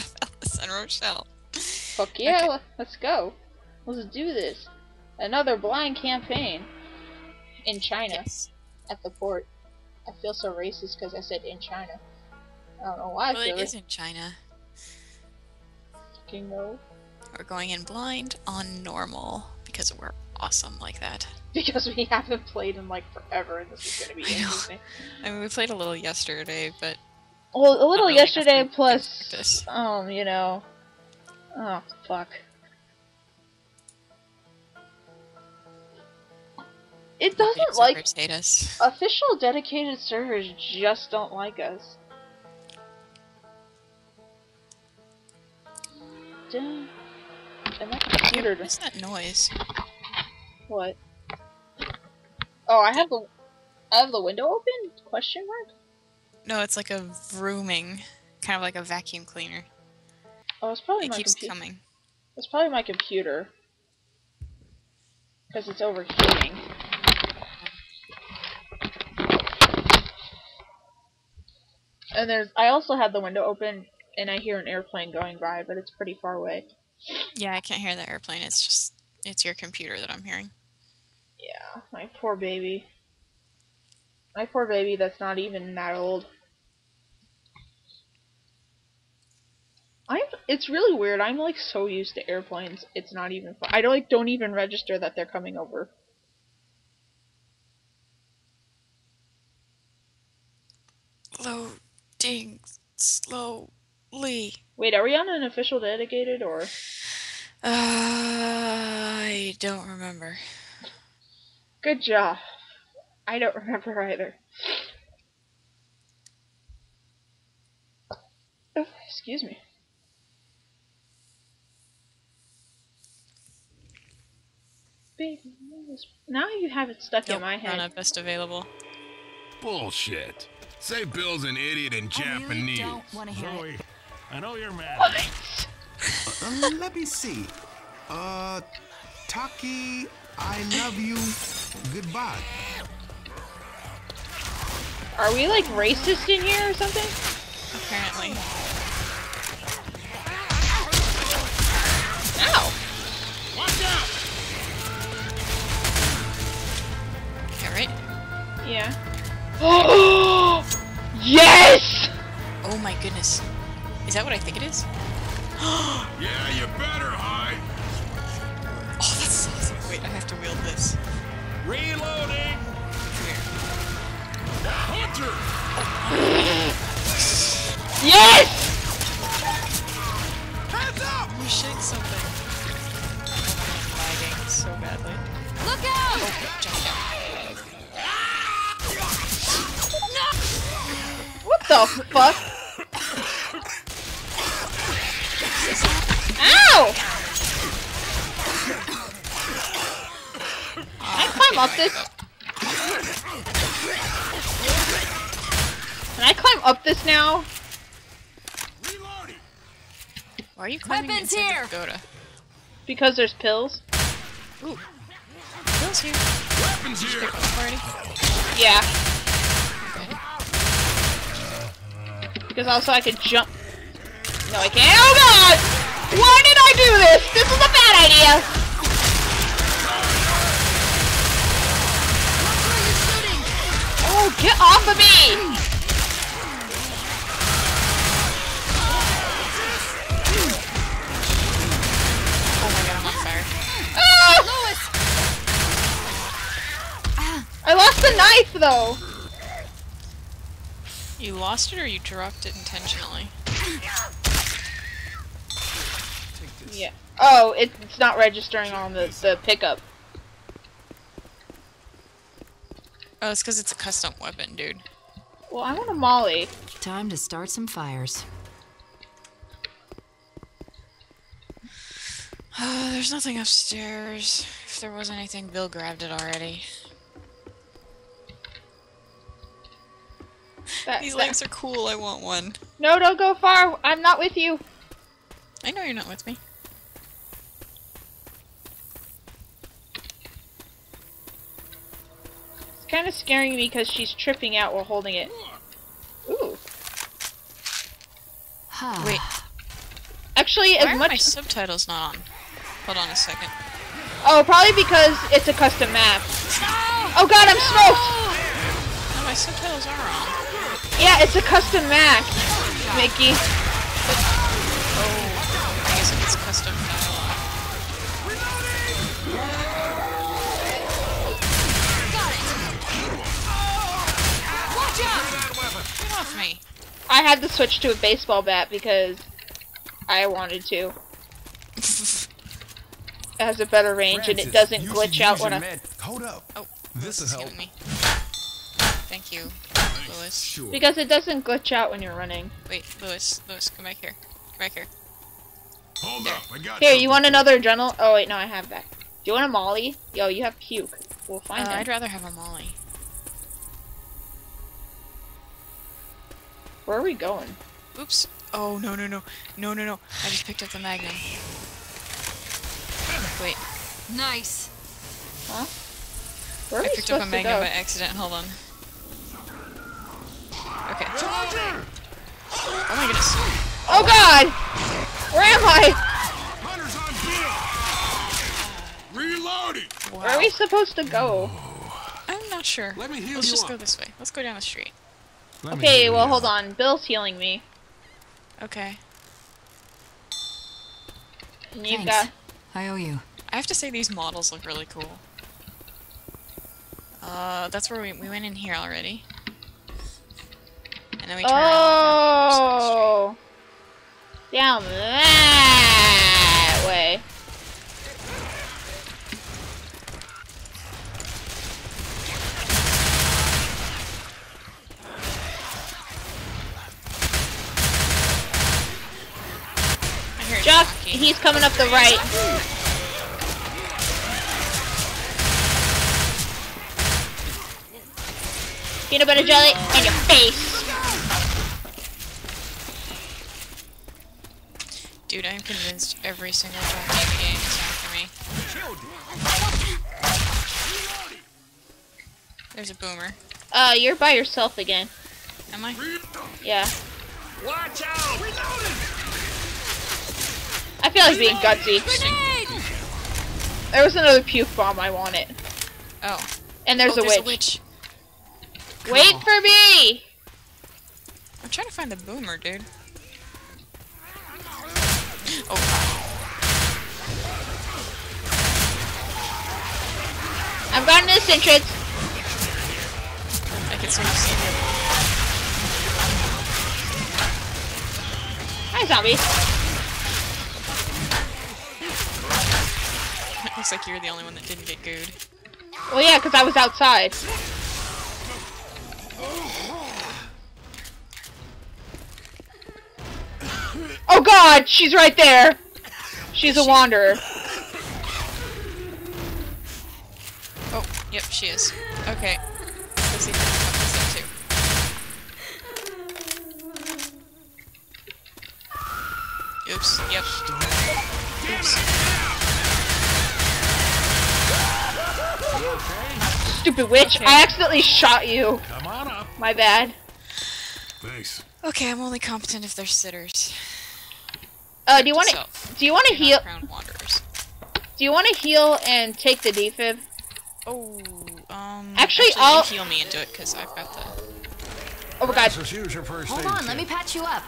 Fellas and Rochelle. Fuck yeah, Okay. let's go. Let's do this. Another blind campaign in China Yes. at the port. I feel so racist because I said in China. I don't know why I feel it it. is in China. Fucking no. We're going in blind on normal because we're awesome like that. Because we haven't played in like forever and this is gonna be I know. I mean, we played a little yesterday, but Well, a little yesterday plus, um, you know. Oh, fuck. It doesn't like servers hate us. official dedicated servers just don't like us. And that computer What is that noise? what? Oh, I have the I have the window open? Question mark? No, it's like a vrooming, kind of like a vacuum cleaner. Oh, it's probably It my keeps computer. coming. It's probably my computer. Because it's overheating. And there's I also have the window open and I hear an airplane going by, but it's pretty far away. Yeah, I can't hear the airplane. It's just it's your computer that I'm hearing. Yeah, my poor baby. My poor baby that's not even that old. I'm it's really weird. I'm like so used to airplanes. It's not even I don't like don't even register that they're coming over. Loading slowly. Wait, are we on an official dedicated or Uh, I don't remember. Good job. I don't remember either. Oh, excuse me. Baby, now you have it stuck Nope, in my not head. at best available. Bullshit. Say Bill's an idiot in I Japanese. really don't want to hear it. I know you're mad. What? Uh, let me see. Uh, Taki, I love you. Goodbye. Are we like racist in here or something? Apparently. Ow! Watch out! Yeah, right? Yeah. yes! Oh my goodness. Is that what I think it is? Yeah, you better hide. Oh, that's awesome. Wait, I have to wield this. Reloading! Come here. Hunter! Yes! Hands up! I'm shitting something. I'm lagging so badly. Look out! Oh, jump down. What the fuck? Ow! I climb up this? Can I climb up this now? Reloading! Why are you climbing Weapons inside here! the pagoda? Because there's pills? Ooh. Bill's here. Weapons here! Pick one up already? Yeah. Okay. Because also I could jump. No, I can't. Oh god! Why did I do this? This is a bad idea! Get off of me! Oh my god, I'm on fire. Ah! I lost the knife though! You lost it or you dropped it intentionally? Yeah. Oh, it, it's not registering on the, the pickup. Oh, it's because it's a custom weapon, dude. Well, I want a molly. Time to start some fires. Uh, there's nothing upstairs. If there was anything, Bill grabbed it already. That- These that- legs are cool, I want one. No, don't go far. I'm not with you. I know you're not with me. Kind of scaring me because she's tripping out while holding it. Ooh. Wait. Actually, Why as are my subtitles not on? Hold on a second. Oh, probably because it's a custom map. Oh god, I'm smoked! No, my subtitles are on. Yeah, it's a custom map, Mickey. I had to switch to a baseball bat because I wanted to. It has a better range and it doesn't glitch out use when your I. med- Hold up. Oh, This is It's help. me. Thank you, Louis. Sure. Because it doesn't glitch out when you're running. Wait, Louis, Louis, come back here. Come back here. Hold up, I got Here, you want another adrenaline? Oh wait, no, I have that. Do you want a molly? Yo, you have puke. We'll Uh, find I'd rather have a molly. Where are we going? Oops. Oh, no, no, no. No, no, no. I just picked up the Magnum. Wait, Nice. Where are I we picked up a supposed Magnum by accident. Hold on. Okay. Oh my goodness. Oh god! Where am I? Hunter's on bill. Reloading. Where are we supposed to go? I'm not sure. Let me heal Let's just up. go this way. Let's go down the street. Let me Okay, well you hold on. Bill's healing me. Okay. And you Thanks. got I owe you. I have to say these models look really cool. Uh, that's where we, we went in here already. And then we turned around. Oh down that way. I hear it Josh, talking. he's coming up the right. Peanut butter jelly in your face. Dude, I'm convinced every single zombie in the game is after me. There's a boomer. Uh, you're by yourself again. Am I? Yeah. Watch out! I feel like being gutsy. There was another puke bomb I wanted. Oh. And there's, oh, a, there's witch. a witch. Wait for me! I'm trying to find the boomer, dude. Oh, God. I've gotten this entrance. I can sort of see it. Hi, zombie. Looks like you're the only one that didn't get gooed. Well, yeah, because I was outside. Oh god, she's right there. She's a wanderer. Oh, yep, she is. Okay. Let's see if I can fuck this up too. Oops, yep. Oops. Stupid witch. Okay. I accidentally shot you. Come on up. My bad. Thanks. Okay, I'm only competent if they're sitters. Uh, do you want to? Do you want to heal? not crowned wanderers. Do you want to heal and take the defib? Oh, um. Actually, you I'll- heal me into it because I've got the. Oh my god, Francis, use your first Hold on, kit. let me patch you up.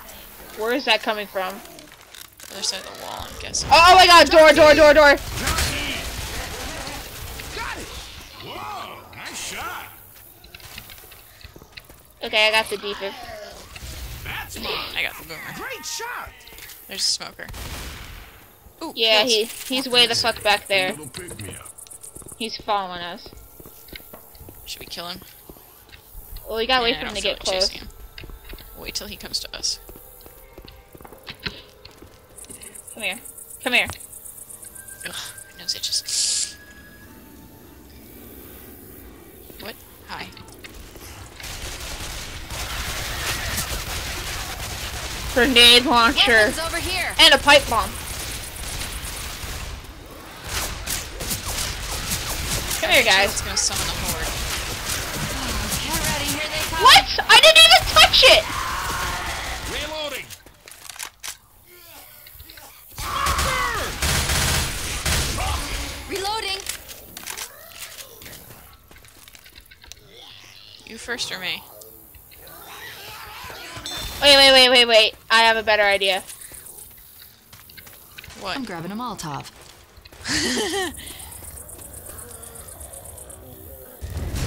where is that coming from? other side of the wall, I'm guessing. Oh, oh my god, door, door, door, door. Whoa, nice shot. Okay, I got the defib. That's mine. I got the boomer. Great shot. There's a smoker. Ooh, Yeah, he he's way the fuck back there. Little pick me up. He's following us. Should we kill him? Well, we gotta wait for him to get like close. chasing him. Wait till he comes to us. Come here. Come here. Ugh, my nose itches. Grenade launcher. And a pipe bomb. Come here, guys. It's gonna summon a horde. Oh, what? I didn't even touch it! Reloading. Reloading. You first or me? Wait, wait, wait, wait, wait. I have a better idea. What? I'm grabbing a Molotov.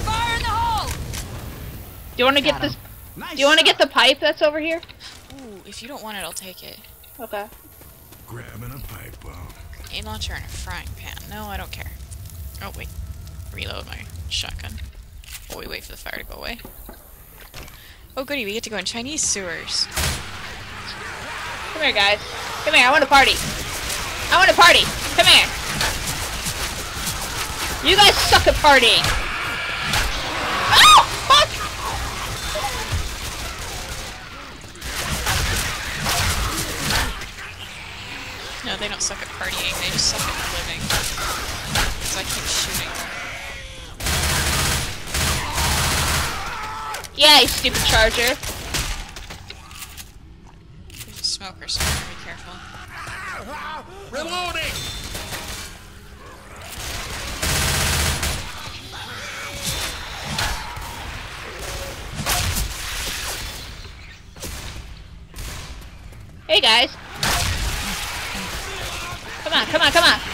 Fire in the hole! Do you want to get Got this? Nice Do you want to get the pipe that's over here? Ooh, if you don't want it, I'll take it. Okay. Grabbing a pipe bomb. A launcher and a frying pan. No, I don't care. Oh, wait. Reload my shotgun. While we wait for the fire to go away. Oh, goody, we get to go in Chinese sewers. Come here, guys. Come here. I want to party. I want to party. Come here. You guys suck at partying. Oh, fuck! No, they don't suck at partying, they just suck at living. Because I keep shooting. Yeah, you stupid charger. There's a smoker somewhere, be careful. Reloading! Hey, guys. Come on, come on, come on.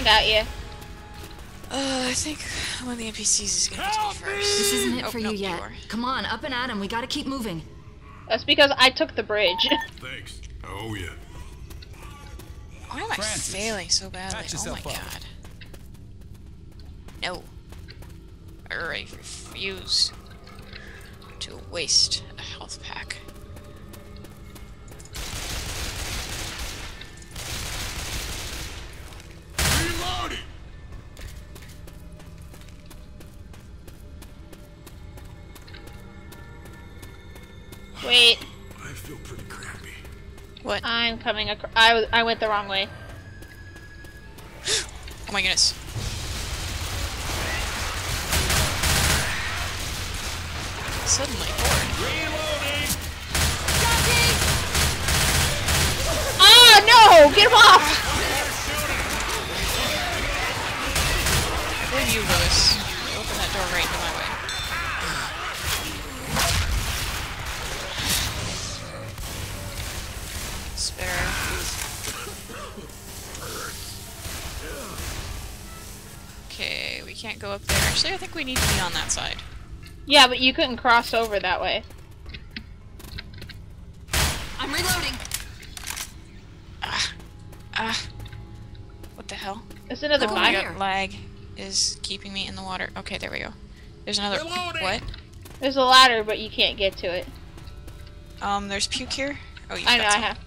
I got you. Uh, I think one of the NPCs is gonna get to me first. This isn't it Oh, for no, you yet. are. Come on, up and at 'em. We gotta keep moving. That's because I took the bridge. Thanks. Oh, yeah. Why am I Francis, failing so badly? Oh my up. god. No. I refuse to waste a health pack. What? I'm coming across. I. I went the wrong way. Oh my goodness. Suddenly bored. Reloading! Ah, no! Get him off! I blame you, Louis. You opened that door right into Okay, we can't go up there. Actually, I think we need to be on that side. Yeah, but you couldn't cross over that way. I'm reloading. Ah. Ah. What the hell? There's another Look Oh over my pipe. here. god, lag is keeping me in the water. Okay, there we go. There's another. Reloading! What? There's a ladder, but you can't get to it. Um, there's puke here. Oh, you I know. got I have.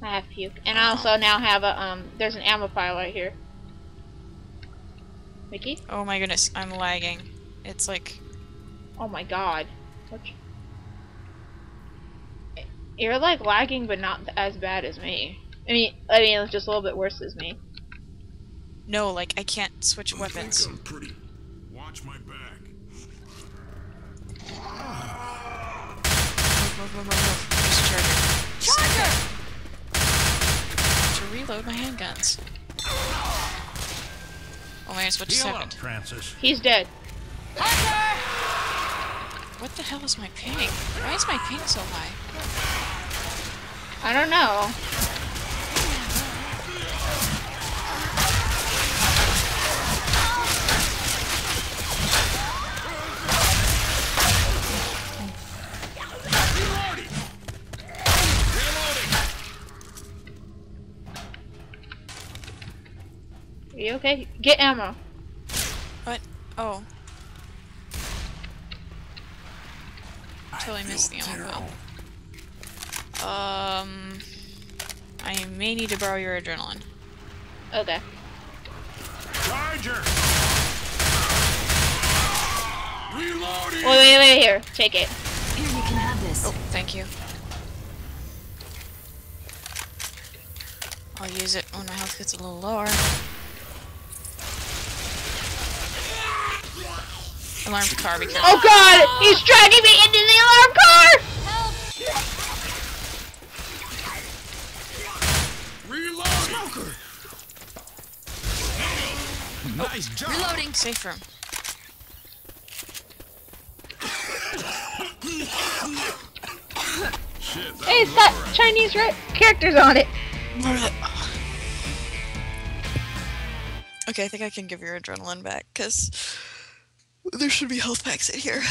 I have puke, and I also now have a um. There's an ammo pile right here. Mickey? Oh my goodness, I'm lagging. It's like Oh my god. What? you- You're like lagging, but not as bad as me. I mean, I mean, it's just a little bit worse as me. no, like I can't switch I weapons. think I'm pretty. Watch my back. Move, move, move, move, move. There's a charger. Charger! To reload my handguns. Oh my goodness, what just Heal up. Francis. He's dead. What the hell is my ping? Why is my ping so high? I don't know. Okay? Get ammo. What? Oh. Totally missed the ammo bill. Um, I may need to borrow your adrenaline. Okay. Charger! Reloading. Wait, wait, wait, here. Take it. Here, you can have this. Oh, thank you. I'll use it when my health gets a little lower. Alarm car, be careful. Oh god! He's dragging me into the alarm car! Reloading. Nice job. Reloading. Safe room. Shit. Hey, it's got alright. Chinese re- characters on it. Okay, I think I can give your adrenaline back, because there should be health packs in here.